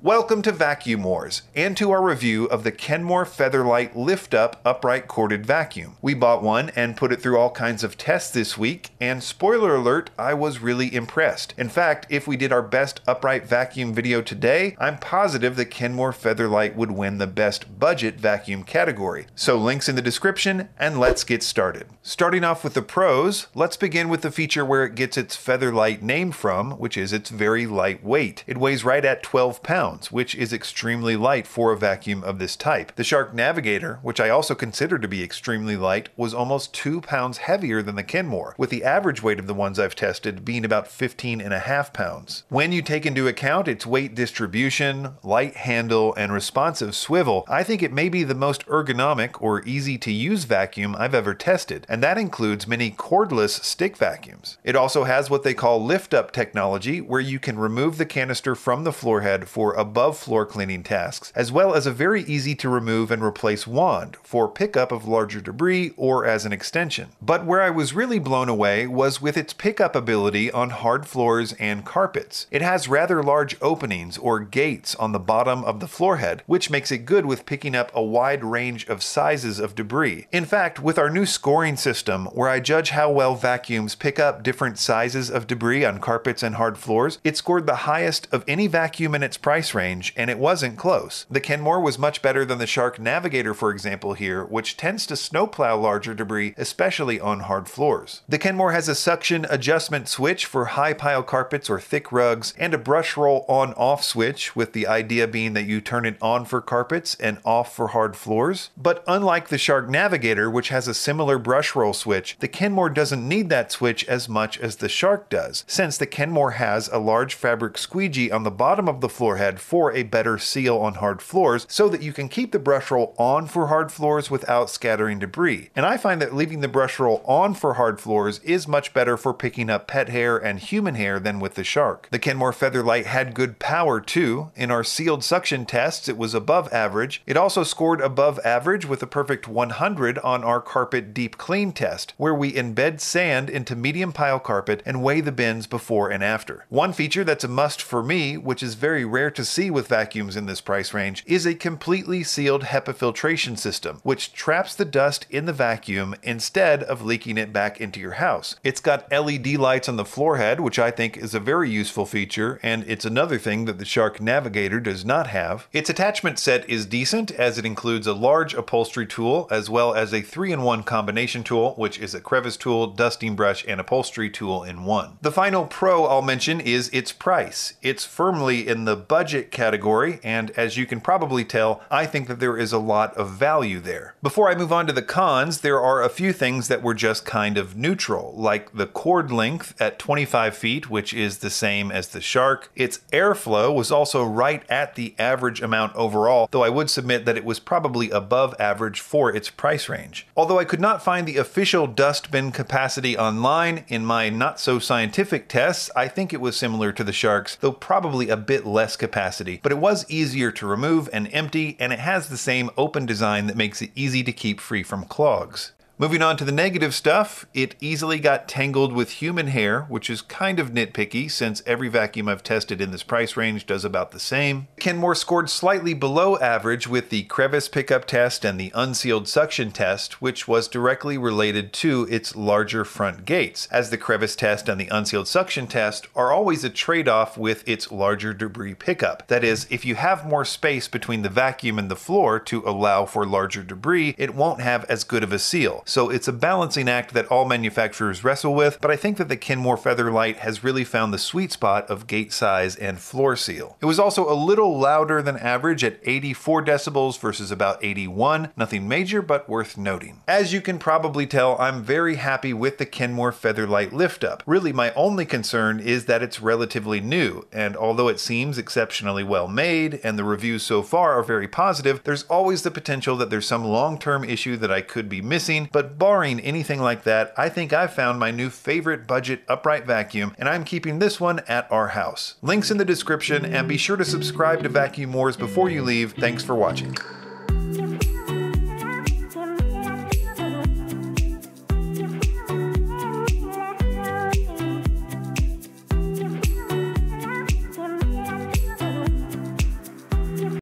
Welcome to Vacuum Wars and to our review of the Kenmore Featherlite Lift Up Upright Corded Vacuum. We bought one and put it through all kinds of tests this week, and spoiler alert, I was really impressed. In fact, if we did our best upright vacuum video today, I'm positive the Kenmore Featherlite would win the best budget vacuum category. So, links in the description, and let's get started. Starting off with the pros, let's begin with the feature where it gets its Featherlite name from, which is its very light weight. It weighs right at 12 pounds pounds, which is extremely light for a vacuum of this type. The Shark Navigator, which I also consider to be extremely light, was almost 2 pounds heavier than the Kenmore, with the average weight of the ones I've tested being about 15 and a half pounds. When you take into account its weight distribution, light handle, and responsive swivel, I think it may be the most ergonomic or easy to use vacuum I've ever tested, and that includes many cordless stick vacuums. It also has what they call lift up technology, where you can remove the canister from the floor head for above floor cleaning tasks, as well as a very easy to remove and replace wand for pickup of larger debris or as an extension. But where I was really blown away was with its pickup ability on hard floors and carpets. It has rather large openings or gates on the bottom of the floorhead, which makes it good with picking up a wide range of sizes of debris. In fact, with our new scoring system, where I judge how well vacuums pick up different sizes of debris on carpets and hard floors, it scored the highest of any vacuum in its price price range, and it wasn't close. The Kenmore was much better than the Shark Navigator, for example, here, which tends to snowplow larger debris, especially on hard floors. The Kenmore has a suction adjustment switch for high pile carpets or thick rugs, and a brush roll on off switch, with the idea being that you turn it on for carpets and off for hard floors. But unlike the Shark Navigator, which has a similar brush roll switch, the Kenmore doesn't need that switch as much as the Shark does, since the Kenmore has a large fabric squeegee on the bottom of the floor head for a better seal on hard floors so that you can keep the brush roll on for hard floors without scattering debris. And I find that leaving the brush roll on for hard floors is much better for picking up pet hair and human hair than with the Shark. The Kenmore Featherlite had good power too. In our sealed suction tests, it was above average. It also scored above average with a perfect 100 on our carpet deep clean test, where we embed sand into medium pile carpet and weigh the bins before and after. One feature that's a must for me, which is very rare to see with vacuums in this price range is a completely sealed HEPA filtration system, which traps the dust in the vacuum instead of leaking it back into your house. It's got LED lights on the floor head, which I think is a very useful feature, and it's another thing that the Shark Navigator does not have. Its attachment set is decent, as it includes a large upholstery tool as well as a 3 in 1 combination tool, which is a crevice tool, dusting brush, and upholstery tool in one. The final pro I'll mention is its price. It's firmly in the budget category, and as you can probably tell, I think that there is a lot of value there. Before I move on to the cons, there are a few things that were just kind of neutral, like the cord length at 25 feet, which is the same as the Shark. Its airflow was also right at the average amount overall, though I would submit that it was probably above average for its price range. Although I could not find the official dustbin capacity online, in my not so scientific tests, I think it was similar to the Sharks, though probably a bit less capacity capacity, but it was easier to remove and empty, and it has the same open design that makes it easy to keep free from clogs. Moving on to the negative stuff, it easily got tangled with human hair, which is kind of nitpicky since every vacuum I've tested in this price range does about the same. Kenmore scored slightly below average with the crevice pickup test and the unsealed suction test, which was directly related to its larger front gates, as the crevice test and the unsealed suction test are always a trade off with its larger debris pickup. That is, if you have more space between the vacuum and the floor to allow for larger debris, it won't have as good of a seal. So it's a balancing act that all manufacturers wrestle with, but I think that the Kenmore Featherlite has really found the sweet spot of gate size and floor seal. It was also a little louder than average at 84 decibels versus about 81, nothing major but worth noting. As you can probably tell, I'm very happy with the Kenmore Featherlite lift up. Really, my only concern is that it's relatively new, and although it seems exceptionally well made and the reviews so far are very positive, there's always the potential that there's some long-term issue that I could be missing, but barring anything like that, I think I've found my new favorite budget upright vacuum, and I'm keeping this one at our house. Links in the description, and be sure to subscribe to Vacuum Wars before you leave. Thanks for watching.